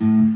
Bye.